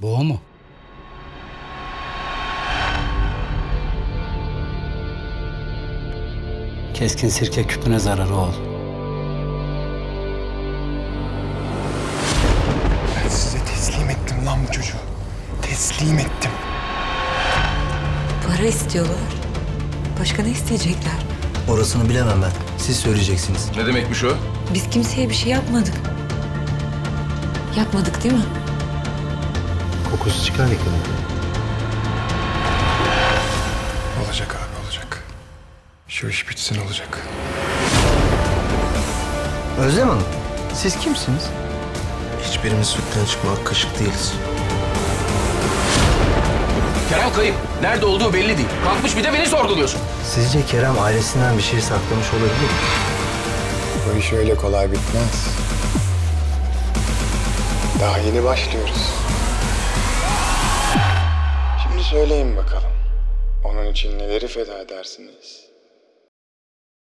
Bu o mu? Keskin sirke küpüne zararı ol. Ben size teslim ettim lan bu çocuğu. Teslim ettim. Para istiyorlar. Başka ne isteyecekler? Orasını bilemem ben. Siz söyleyeceksiniz. Ne demekmiş o? Biz kimseye bir şey yapmadık. Yapmadık değil mi? Kokusu çıkar yakında. Olacak abi olacak. Şu iş bitsin olacak. Özlem Hanım, siz kimsiniz? Hiçbirimiz sütten çıkmak kaşık değiliz. Kerem kayıp. Nerede olduğu belli değil. Kalkmış bir de beni sorguluyorsun. Sizce Kerem ailesinden bir şey saklamış olabilir mi? Bu iş öyle kolay bitmez. Daha yeni başlıyoruz. Söyleyin bakalım. Onun için neleri feda edersiniz?